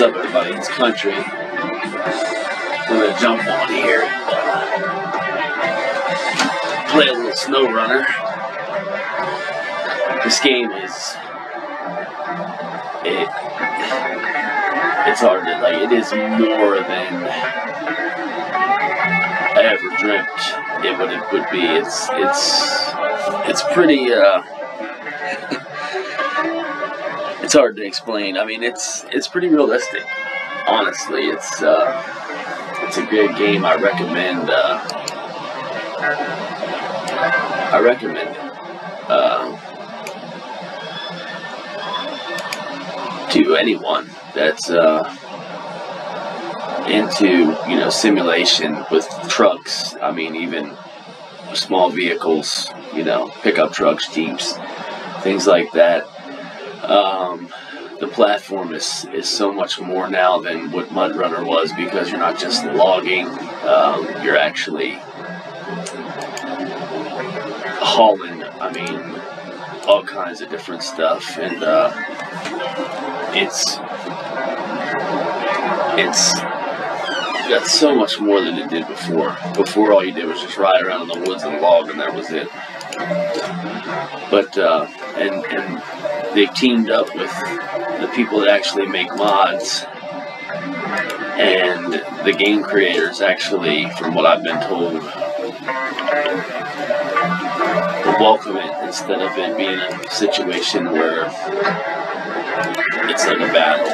What's up, everybody? It's Country. I'm gonna jump on here play a little Snow Runner. This game is it. It's hard to like. It is more than I ever dreamt it would it would be. It's it's it's pretty. Uh, it's hard to explain. I mean, it's it's pretty realistic. Honestly, it's uh, it's a good game. I recommend. Uh, I recommend it. Uh, to anyone that's uh, into you know simulation with trucks. I mean, even small vehicles. You know, pickup trucks, jeeps, things like that um, the platform is, is so much more now than what Mudrunner was because you're not just logging, um, you're actually hauling, I mean, all kinds of different stuff. And uh, it's, it's, got so much more than it did before. Before, all you did was just ride around in the woods and log, and that was it. But uh, and and they've teamed up with the people that actually make mods. And the game creators actually from what I've been told welcome it instead of it being a situation where it's like a battle.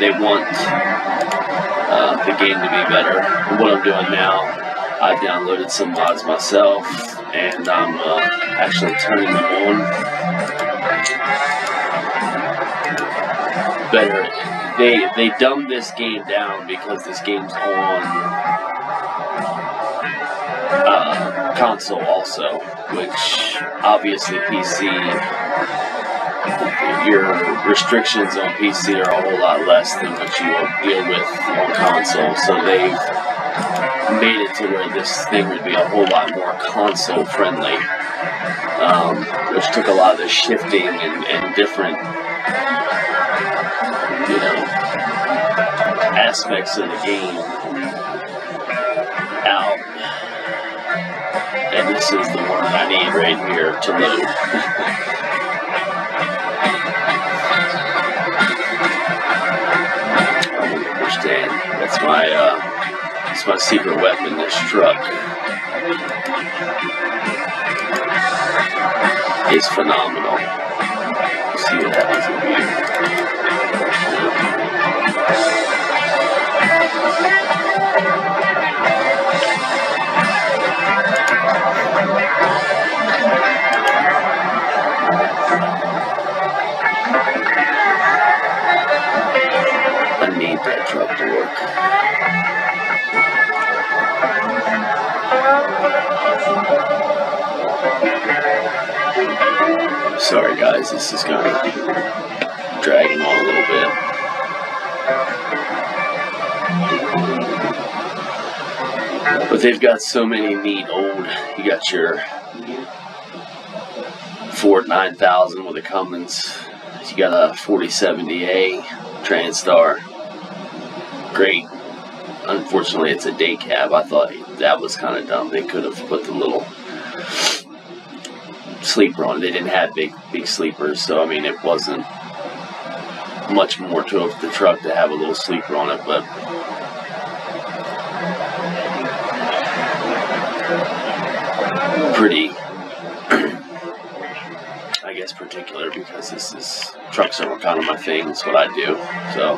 They want uh, the game to be better. And what I'm doing now I've downloaded some mods myself and I'm uh, actually turning them on better. They they dumbed this game down because this game's on uh, console also, which obviously PC. Your restrictions on PC are a whole lot less than what you deal with on console. So they've made it to where this thing would be a whole lot more console friendly, um, which took a lot of the shifting and, and different you know, aspects of the game out. And this is the one I need right here to load. Understand. That's my uh that's my secret weapon, this truck. It's phenomenal. See what happens here. I need that truck to Sorry guys, this is going to of dragging on a little bit. But they've got so many neat old, you got your Ford 9000 with a Cummins, you got a 4070A Transtar, great. Unfortunately, it's a day cab. I thought that was kind of dumb. They could have put the little sleeper on. They didn't have big big sleepers, so I mean it wasn't much more to the truck to have a little sleeper on it, but pretty, I guess, particular because this is trucks are kind of my thing. It's what I do. So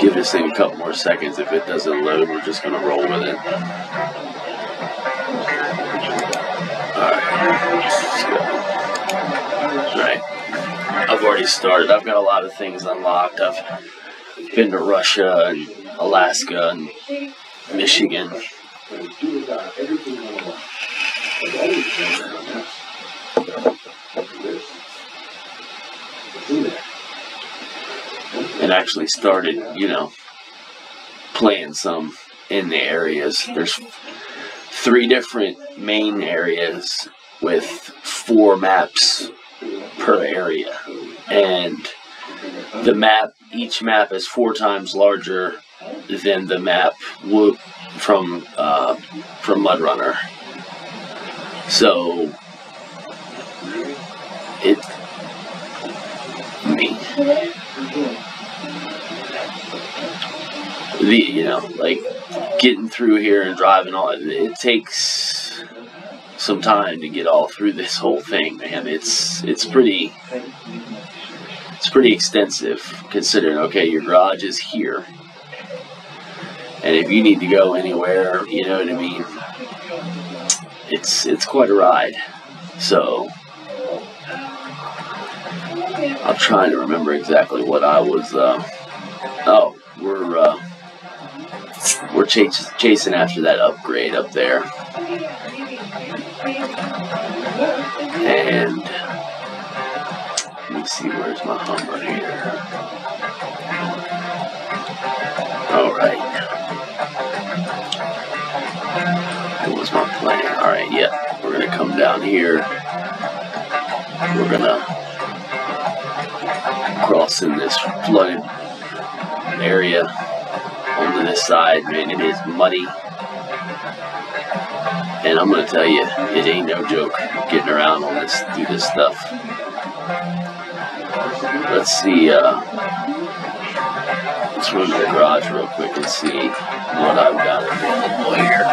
give this thing a couple more seconds. If it doesn't load, we're just gonna roll with it. Alright. I've already started. I've got a lot of things unlocked. I've been to Russia and Alaska and Michigan. And actually started, you know, playing some in the areas. There's three different main areas with four maps per area. And the map, each map is four times larger than the map from uh, from Mudrunner. So it me the you know like getting through here and driving all it takes some time to get all through this whole thing man. It's it's pretty it's pretty extensive considering okay your garage is here. And if you need to go anywhere you know what i mean? It's it's quite a ride. So i'm trying to remember exactly what i was uh, oh we're uh, we're chas- chasing after that upgrade up there and let me see where's my hummer here? All right. What was my plan. All right yeah we're gonna come down here. We're gonna cross in this flooded area onto this side man. It is muddy and I'm gonna tell you, it ain't no joke getting around on this through this stuff. Let's see. Uh, let's run to the garage real quick and see what I've got available here.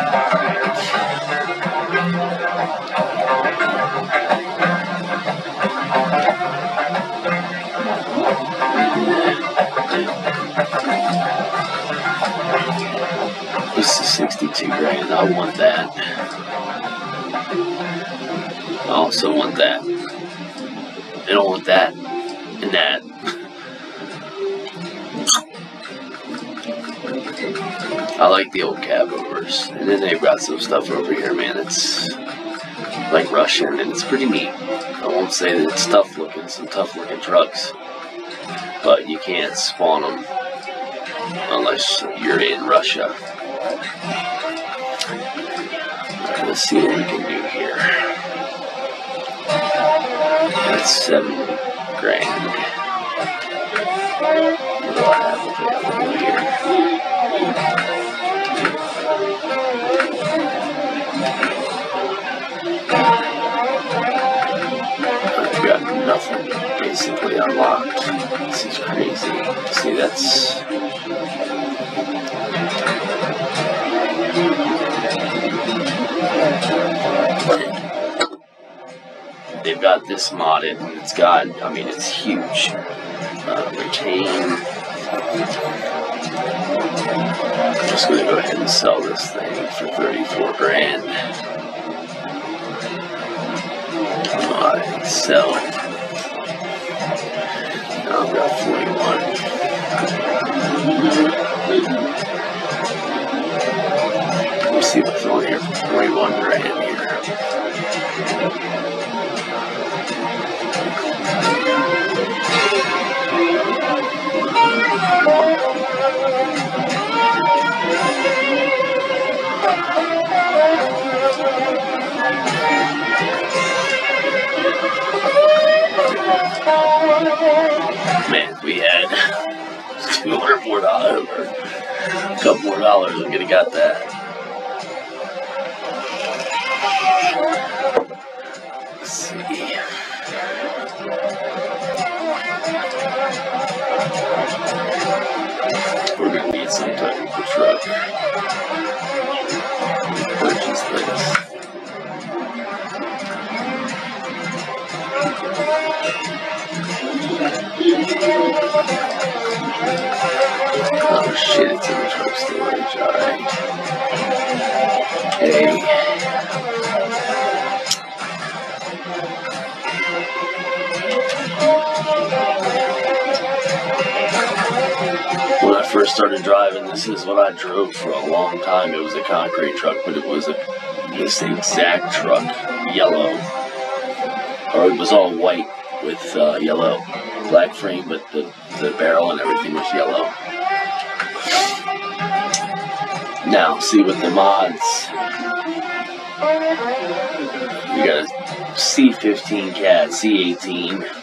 This is 62 grand. I want that. Also want that. I don't want that and that. I like the old cab overs. And then they've got some stuff over here, man. It's like Russian and it's pretty neat. I won't say that it's tough looking, some tough looking trucks. But you can't spawn them unless you're in Russia. Let's see what we can do here. That's seven grand. What do I have available here? I've got nothing basically unlocked. This is crazy. See, that's they've got this modded. and It's got, I mean, it's huge. Uh, retain. I'm just gonna go ahead and sell this thing for 34 grand. Alright, sell. Now I've got 41. Let me see what's on here for 41 grand here. Man, we had two hundred more dollars a couple more dollars, we could have got that. Let's see. We're gonna need some type of a truck. Purchase this. Oh shit, it's in the truck storage, alright. Okay. First started driving, this is what I drove for a long time. It was a concrete truck, but it was a this exact truck, yellow, or it was all white with uh, yellow black frame, but the, the barrel and everything was yellow. Now, see with the mods, you got a C15 cat, C18.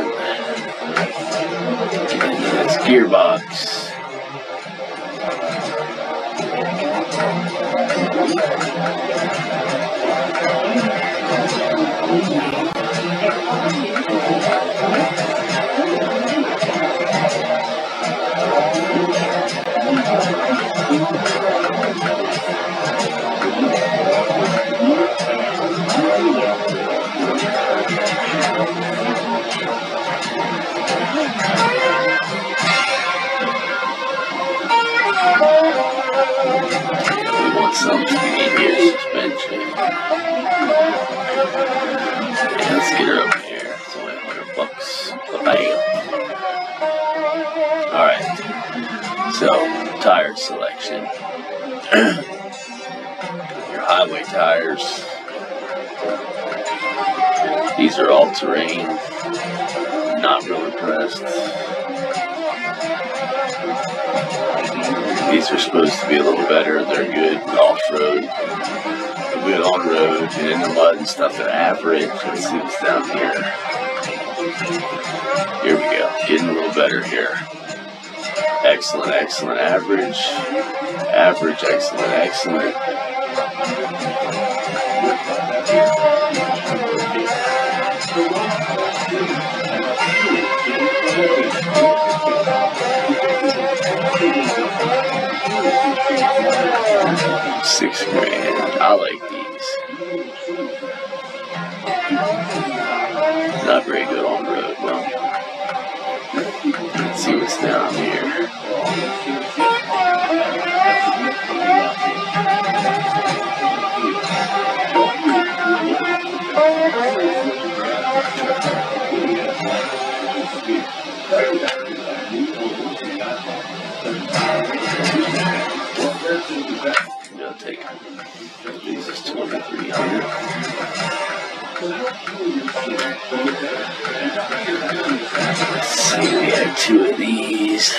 sell that. Get into this gearbox. Here, suspension. Let's get her up here. It's only 100 bucks. Bam. Alright. So, tire selection. Your highway tires. These are all terrain. Not real impressed. These are supposed to be a little better. They're good off road, good on road, and in the mud and stuff. They're average. Let's see what's down here. Here we go. Getting a little better here. Excellent, excellent, average, average, excellent, excellent. Six grand. I like these. Not very good on the road. Well, let's see what's down here. Take these is twenty three hundred. Let's see, we had two of these.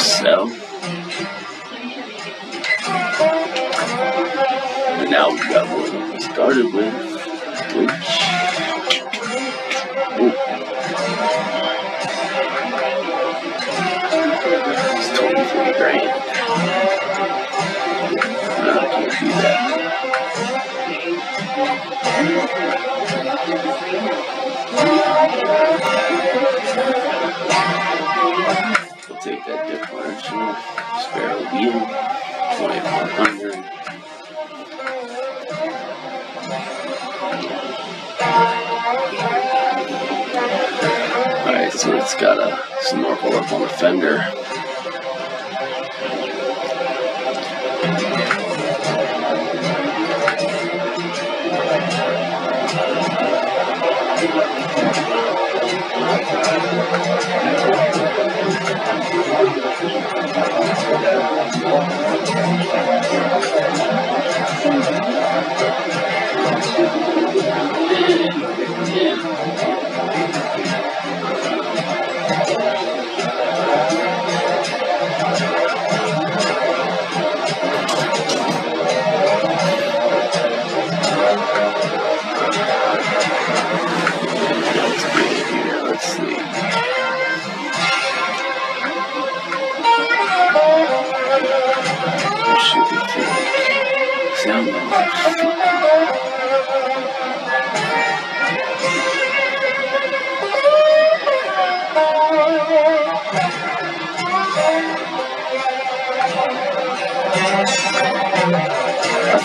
So. And now we've got one we started with, which. Ooh. It's 23 grand. We'll take that differential. Spare wheel. 2100. Alright, so it's got a snorkel up on the fender. Let's I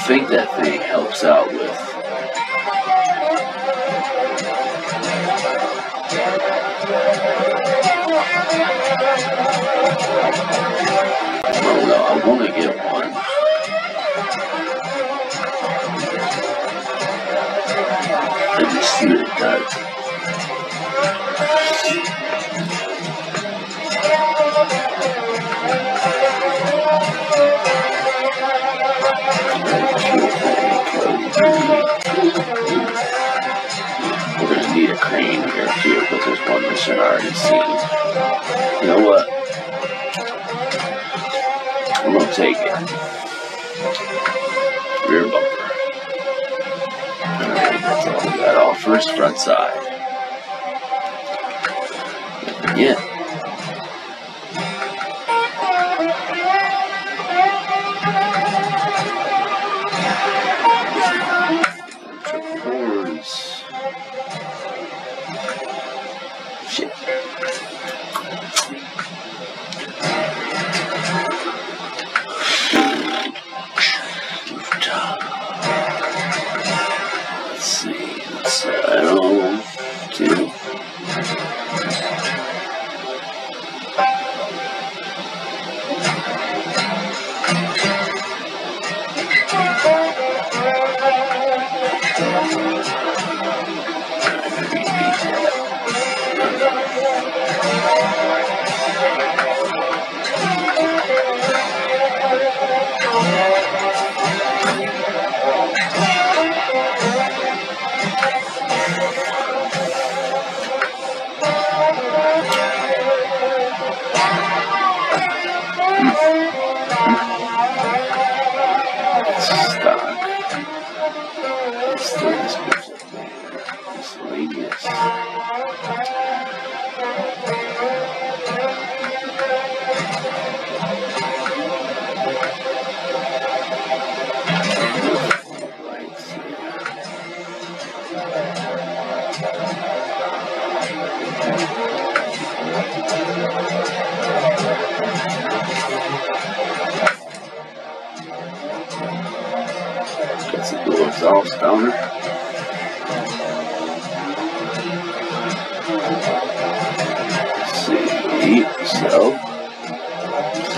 think that thing helps out with No, I want to get one. And just it does. We're gonna need a crane here too, but there's one missing already seen. You know what? I'm gonna take it. Rear bumper. Alright, that's all we got. All first front side. Yeah.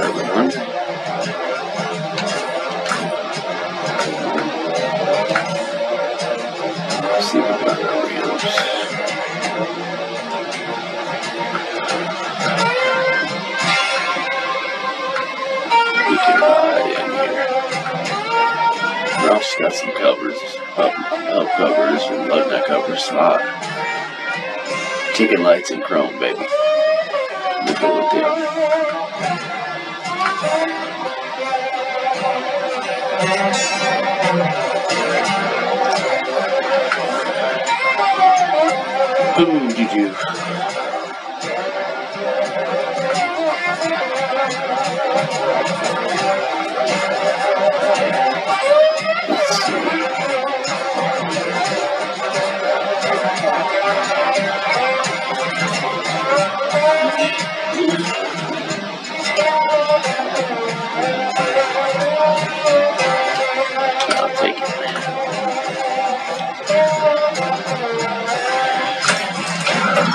What got on. We can buy in here. She's got some covers, up, up covers, and lug nut covers, slot. Chicken lights and chrome, baby. We'll go with them. Ooh, did you?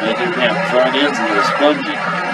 Bit. Didn't have front ends a little spongy.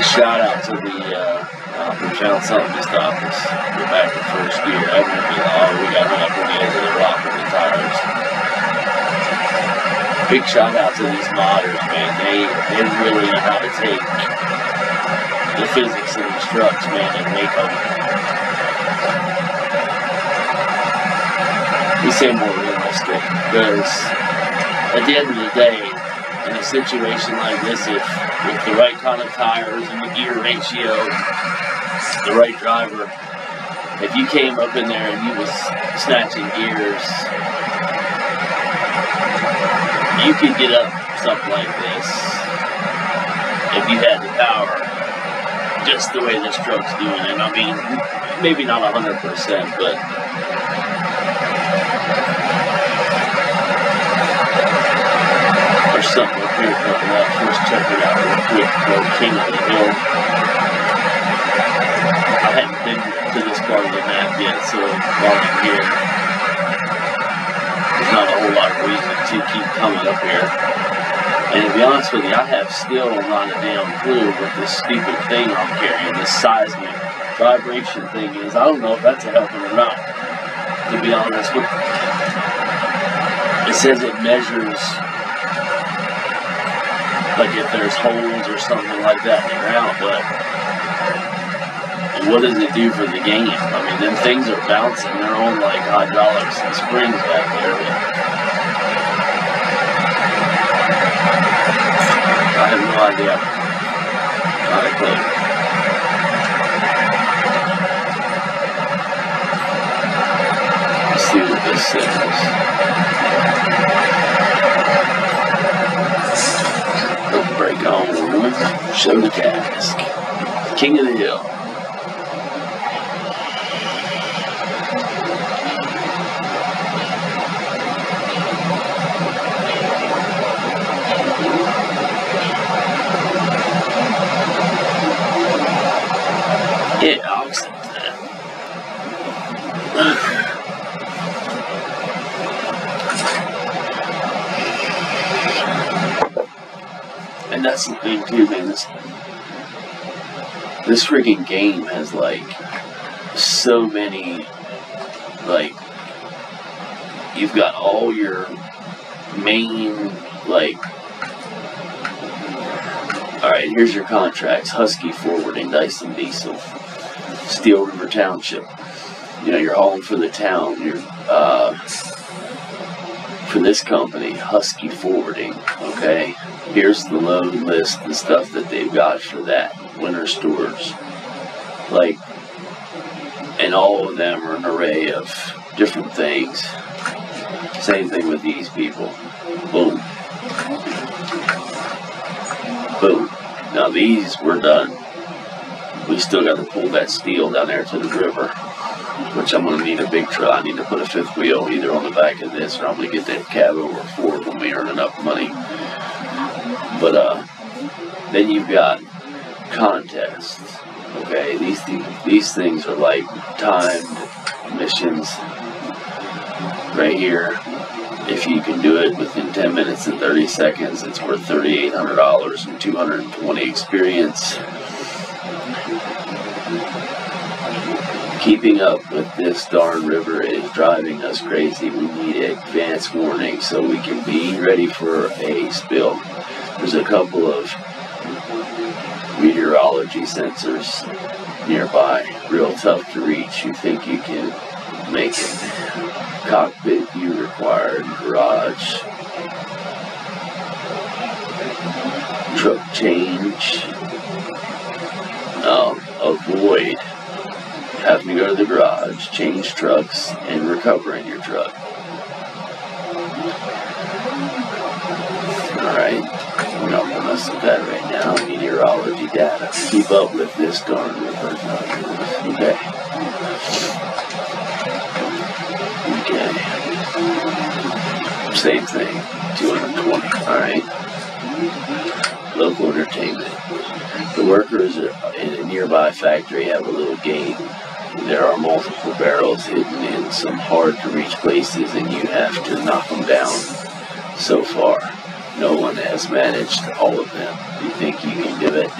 Big shout out to the uh, uh, from Channel just office. We're back in first gear. That would be we got up on the edge of the rock with the tires. Big shout out to these modders, man. They they really know how to take the physics of these trucks, man, and make them. We say more realistic because at the end of the day, a situation like this, if with the right kind of tires and the gear ratio, the right driver, if you came up in there and you was snatching gears, you could get up something like this if you had the power, just the way this truck's doing it. I mean, maybe not 100%, but coming up. Let's check it out quick. King of the Hill. I hadn't been to this part of the map yet, so while I'm here, there's not a whole lot of reason to keep coming up here. And to be honest with you, I have still not a damn clue what this stupid thing I'm carrying, this seismic vibration thing is. I don't know if that's a helping or not, to be honest with you. It says it measures like if there's holes or something like that in the ground, but what does it do for the game? I mean, them things are bouncing. They're on like hydraulics and springs back there. I have no idea. Not a clue. Let's see what this says. Let's break. Show the cask. King of the Hill. Yeah, I'll accept that. And that's the thing too. This, freaking game has like so many like you've got all your main like Alright, here's your contracts. Husky Forwarding, Dyson Diesel, Steel River Township. You know, you're hauling for the town. You're uh for this company, Husky Forwarding, okay? Here's the load list, the stuff that they've got for that. Winter stores. Like, and all of them are an array of different things. Same thing with these people. Boom. Boom. Now these were done. We still got to pull that steel down there to the river which I'm going to need a big truck. I need to put a fifth wheel either on the back of this or I'm going to get that cab over four when we earn enough money. But uh, then you've got contests. Okay, these th- these things are like timed missions right here. If you can do it within 10 minutes and 30 seconds, it's worth $3,800 and 220 experience. Keeping up with this darn river is driving us crazy. We need advance warning so we can be ready for a spill. There's a couple of meteorology sensors nearby, real tough to reach. You think you can make it. Cockpit view required, garage, truck change, um, avoid having to go to the garage, change trucks, and recover in your truck. Alright, mess with that right now. Meteorology data. Keep up with this darn river. Okay. Okay. Same thing. 220. Alright. Local entertainment. The workers in a nearby factory have a little game. There are multiple barrels hidden in some hard to reach places, and you have to knock them down. So far, no one has managed all of them. You think you can do it?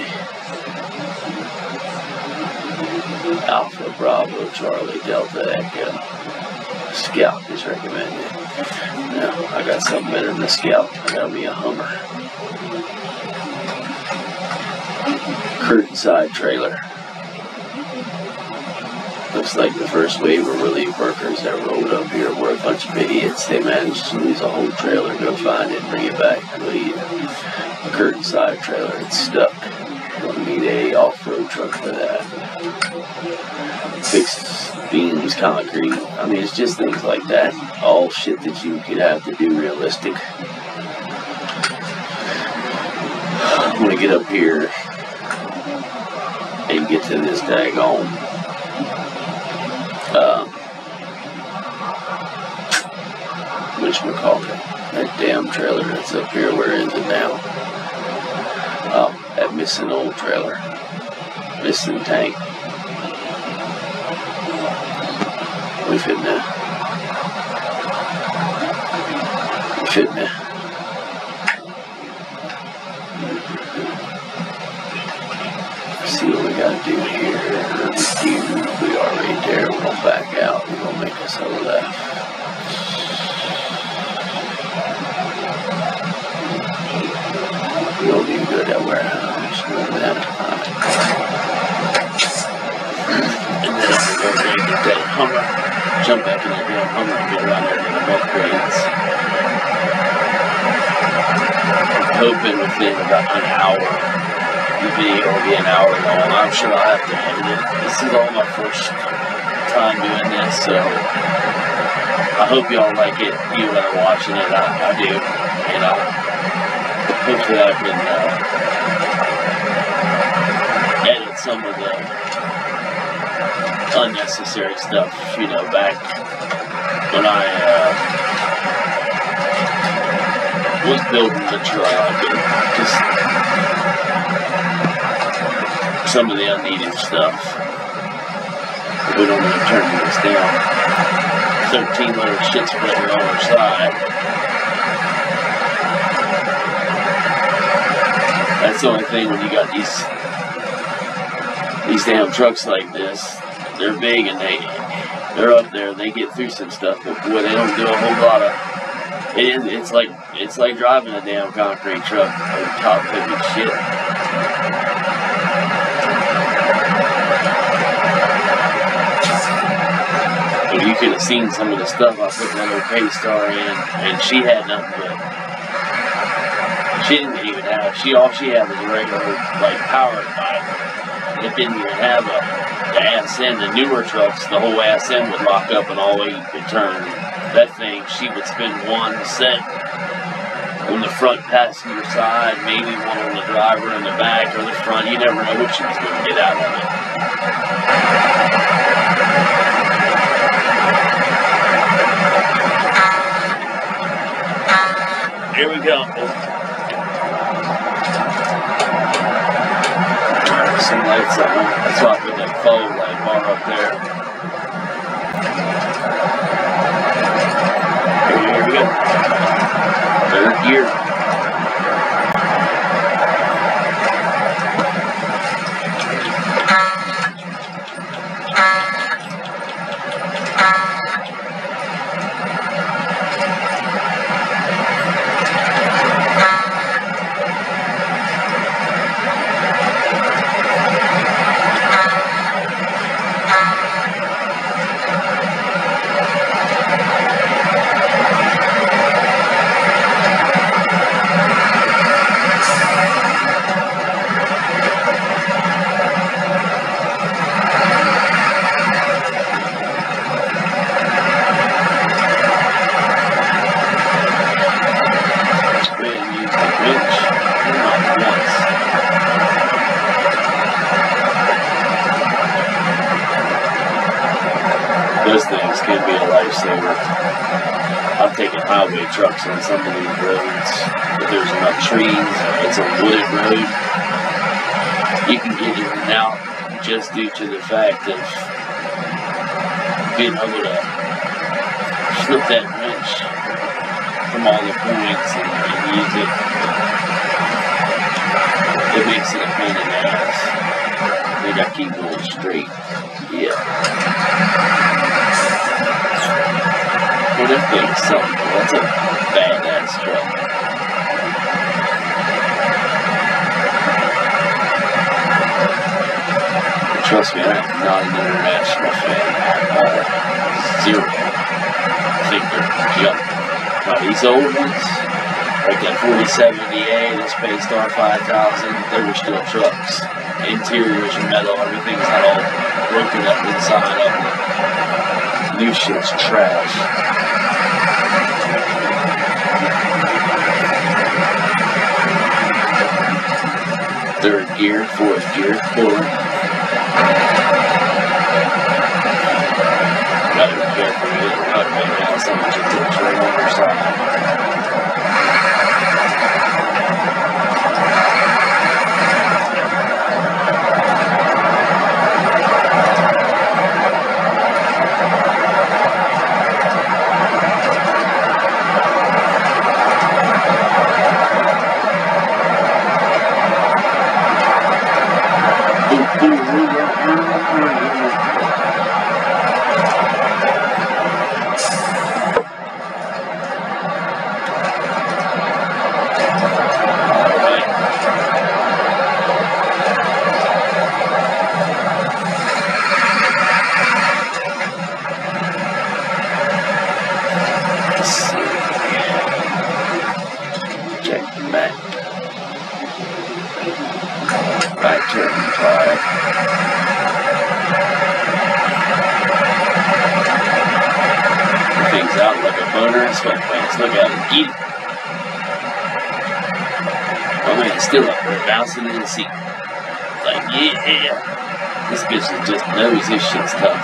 Alpha Bravo Charlie Delta Echo. Scout is recommended. Now, I got something better than a Scout. I got me a Hummer. Curtain side trailer. Looks like the first wave of relief workers that rolled up here were a bunch of idiots. They managed to lose a whole trailer, go find it, and bring it back. Lead. A curtain side trailer, it's stuck. Don't need a off-road truck for that. Fixed beams, concrete. I mean, it's just things like that. All shit that you could have to do realistic. I'm gonna get up here and get to this daggone uh, which we call that damn trailer that's up here where is it now. Oh that missing old trailer. Missing tank. We fitting that. We fitting right there. We're gonna back out. We're gonna make us a left. We'll do good at warehouse. At that. And then I'm gonna go and get that Hummer. Jump back in that damn Hummer and get around there to the upgrades. Hoping within about an hour the video will be an hour long. I'm sure I'll have to edit it. This is all my first time doing this, so I hope y'all like it. You that are watching it, I, I do. And uh, hopefully I can uh, edit some of the unnecessary stuff, you know, back when I uh, was building the truck and just some of the unneeded stuff. We don't want to turn this down. 13 little shit splitter on our side. That's the only thing when you got these these damn trucks like this. They're big and they they're up there. They get through some stuff, but boy, they don't do a whole lot of. It is. It's like it's like driving a damn concrete truck or top heavy shit. You could have seen some of the stuff I put that little K-Star in, and she had nothing but. She didn't even have. She all she had was a regular like power bike. It didn't even have a the ass end. The newer trucks, the whole ass end would lock up and all eight could turn. That thing, she would spin one set on the front passenger side, maybe one on the driver in the back or the front. You never know what she was going to get out of it. Here we go. Some lights on. That's why I put that faux light bar up there. Here we go. Third gear. Excellent. these old ones, like that 4070A that's based 5000, they were still trucks. Interiors are metal, everything's not all broken up inside of them. New shit's trash. third gear, fourth gear, fourth good for me to not be around someone to did drink or something. She's tough.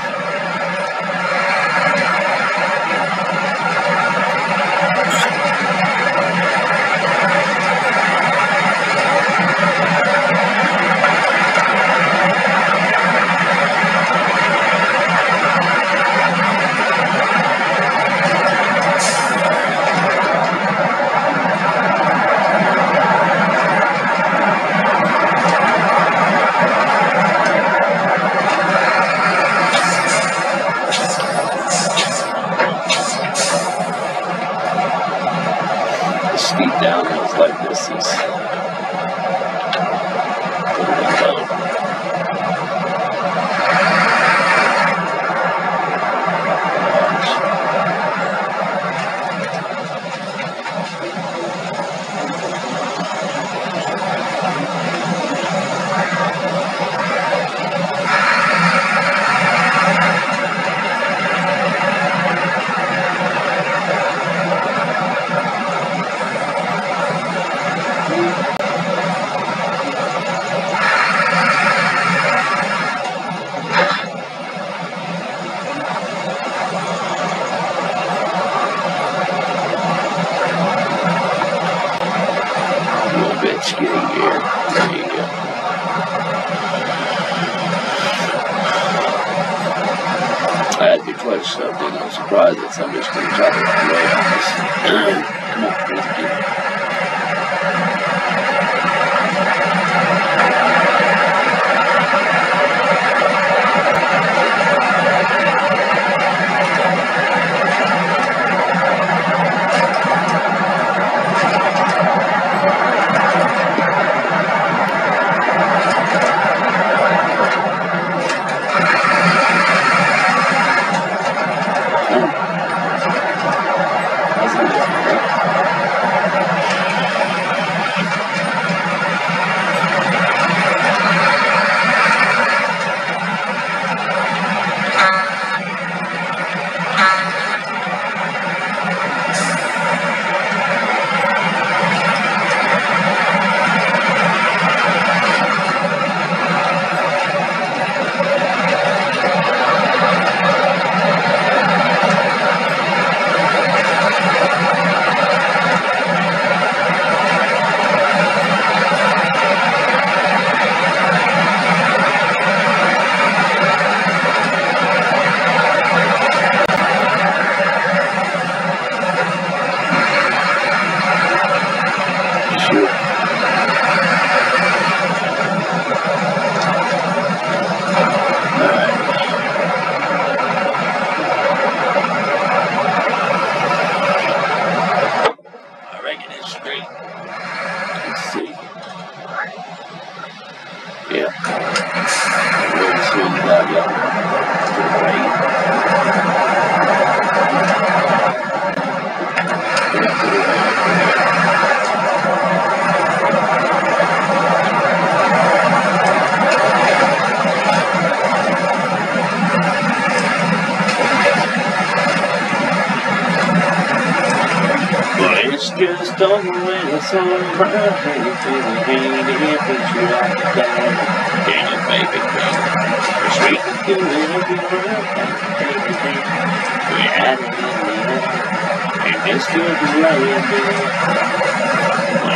Come on, let's get it.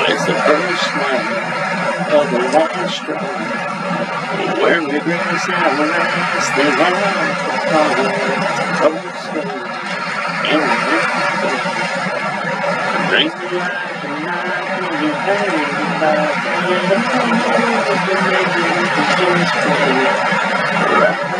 It's the first night of the long strong. Where we grace our last, the long, cold stone, and we Drink the life and night when you had it back. And the make it, just. It's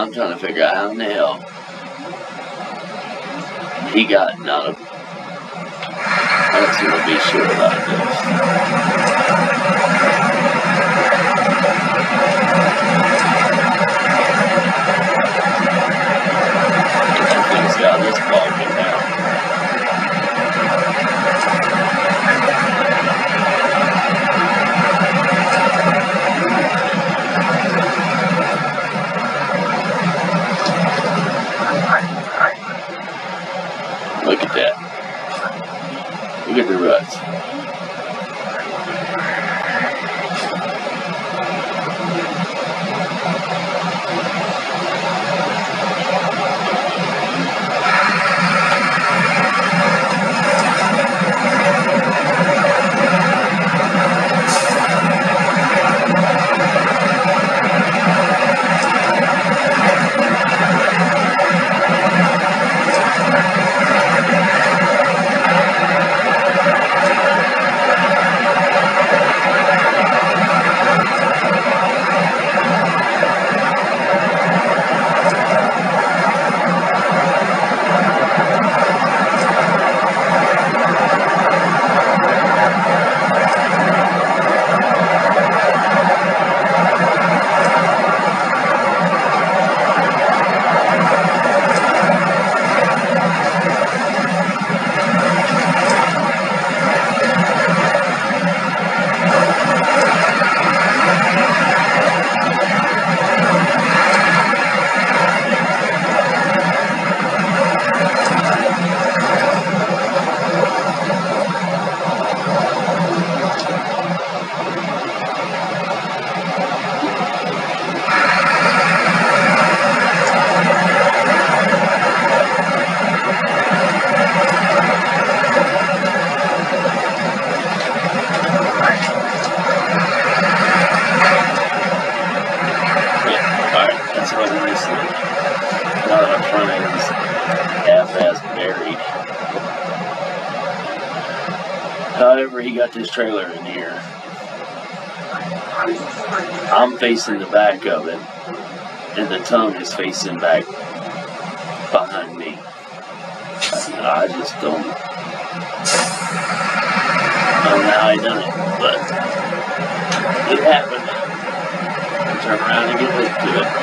I'm trying to figure out how in the hell he got not. I don't seem to be sure about this. I'm the back of it, and the tongue is facing back behind me. I just don't know how I done it, but it happened. Turn around and get hooked to it.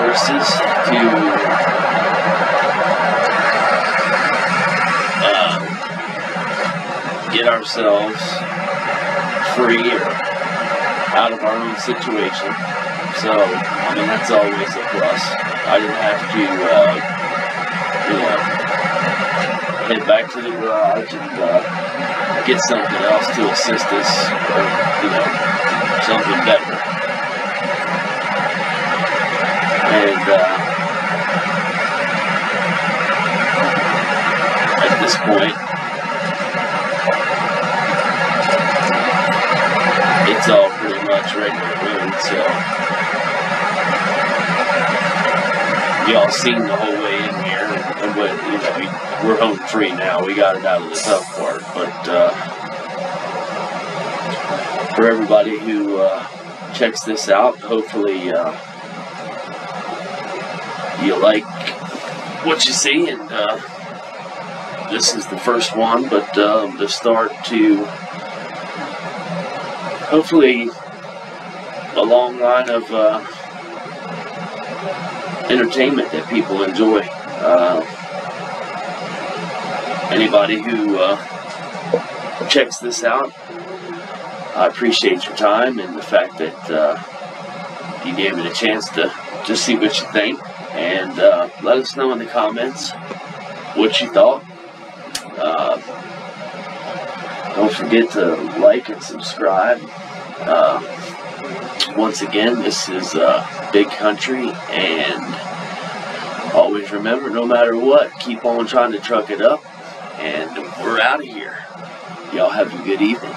To uh, get ourselves free or out of our own situation. So, I mean, that's always a plus. I didn't have to, uh, you know, head back to the garage and uh, get something else to assist us, or, you know, something better. And uh, at this point, it's all pretty much regular road, so y'all seen the whole way in here, and, what you know, we, we're home free now. We got it out of the tough part, but uh, for everybody who uh, checks this out, hopefully uh, you like what you see, and uh, this is the first one, but um, the start to hopefully a long line of uh, entertainment that people enjoy. Uh, anybody who uh, checks this out, I appreciate your time and the fact that uh, you gave me the chance to just see what you think and uh, let us know in the comments what you thought. Uh, don't forget to like and subscribe. Uh, once again, this is uh, Big Country, and always remember, no matter what, keep on trying to truck it up, and we're out of here. Y'all have a good evening.